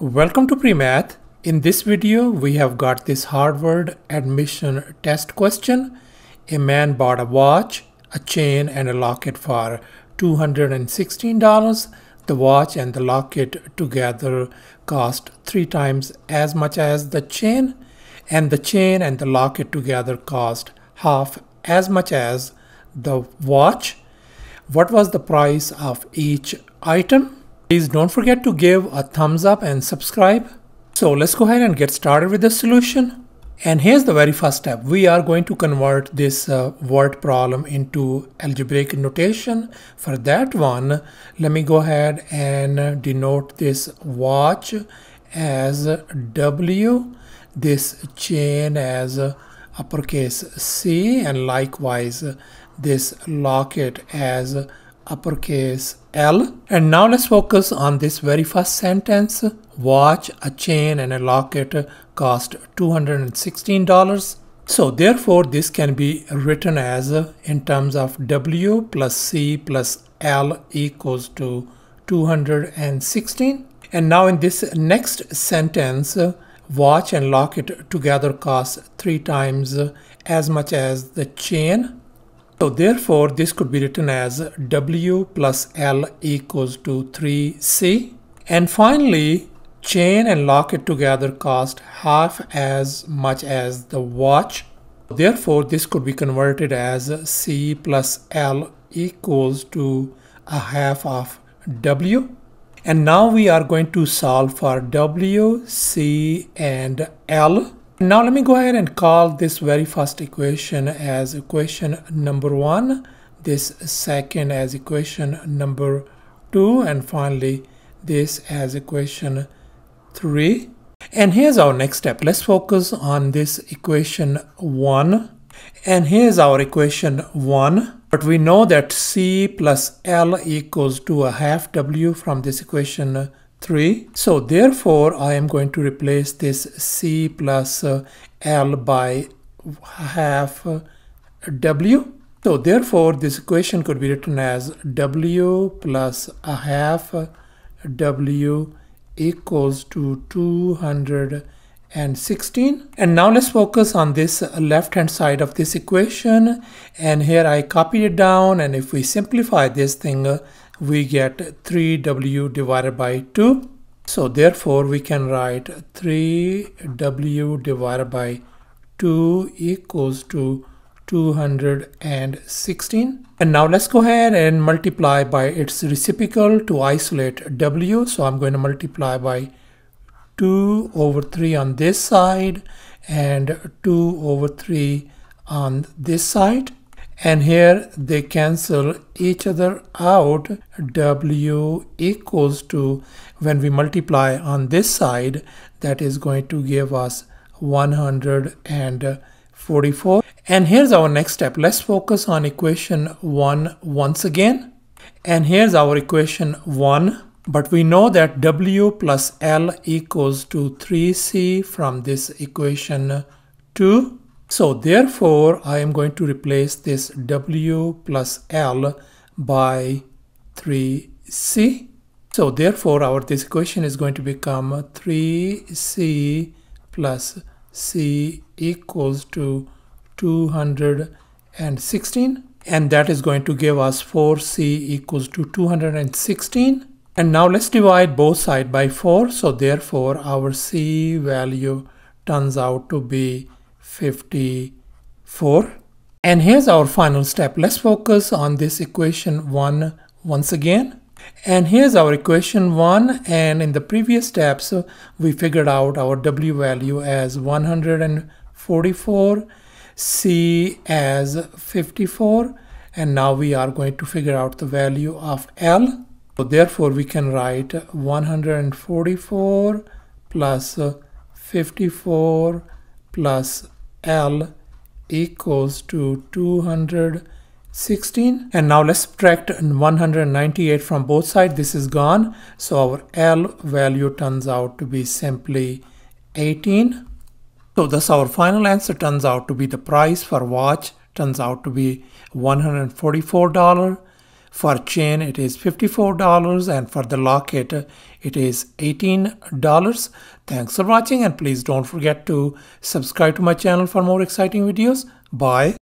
Welcome to PreMath. In this video, we have got this Harvard admission test question. A man bought a watch, a chain, and a locket for $216. The watch and the locket together cost three times as much as the chain, and the chain and the locket together cost half as much as the watch. What was the price of each item? Please don't forget to give a thumbs up and subscribe. So let's go ahead and get started with the solution. And here's the very first step. We are going to convert this uh, word problem into algebraic notation. For that one, let me go ahead and denote this watch as W, this chain as uppercase C, and likewise this locket as uppercase L. And now let's focus on this very first sentence. Watch, a chain and a locket cost $216. So therefore this can be written as in terms of W plus C plus L equals to 216. And now in this next sentence, watch and locket together cost three times as much as the chain so therefore this could be written as W plus L equals to 3C. And finally, chain and locket together cost half as much as the watch. Therefore this could be converted as C plus L equals to a half of W. And now we are going to solve for W, C, and L. Now let me go ahead and call this very first equation as equation number one, this second as equation number two, and finally this as equation three. And here's our next step. Let's focus on this equation one. And here's our equation one. But we know that C plus L equals to a half W from this equation 3. So therefore I am going to replace this C plus uh, L by half uh, W. So therefore this equation could be written as W plus a half uh, W equals to 216. And now let's focus on this left hand side of this equation. And here I copied it down and if we simplify this thing, we get 3w divided by 2. So therefore we can write 3w divided by 2 equals to 216. And now let's go ahead and multiply by its reciprocal to isolate w. So I'm going to multiply by 2 over 3 on this side and 2 over 3 on this side and here they cancel each other out w equals to when we multiply on this side that is going to give us 144 and here's our next step. Let's focus on equation 1 once again. And here's our equation 1 but we know that w plus l equals to 3c from this equation 2 so therefore, I am going to replace this W plus L by 3C. So therefore, our this equation is going to become 3C plus C equals to 216 and that is going to give us 4C equals to 216 and now let's divide both sides by 4 so therefore our C value turns out to be 54. And here's our final step. Let's focus on this equation 1 once again. And here's our equation 1 and in the previous steps we figured out our W value as 144, C as 54 and now we are going to figure out the value of L. So therefore we can write 144 plus 54 plus L equals to 216 and now let's subtract 198 from both sides. This is gone. So our L value turns out to be simply 18 so thus our final answer turns out to be the price for watch turns out to be $144 For chain, it is $54 and for the locket, it is $18. Thanks for watching and please don't forget to subscribe to my channel for more exciting videos. Bye.